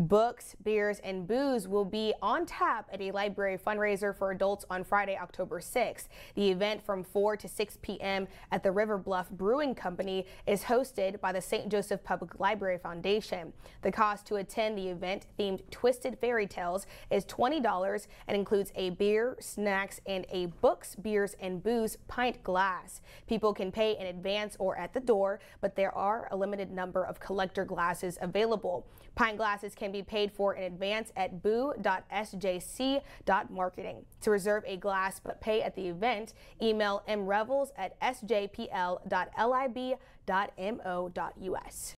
Books, beers, and booze will be on tap at a library fundraiser for adults on Friday, October 6th. The event from 4 to 6 p.m. at the River Bluff Brewing Company is hosted by the St. Joseph Public Library Foundation. The cost to attend the event themed Twisted Fairy Tales is $20 and includes a beer, snacks, and a books, beers, and booze pint glass. People can pay in advance or at the door, but there are a limited number of collector glasses available. Pint glasses can be paid for in advance at boo.sjc.marketing. To reserve a glass but pay at the event, email mrevels at sjpl.lib.mo.us.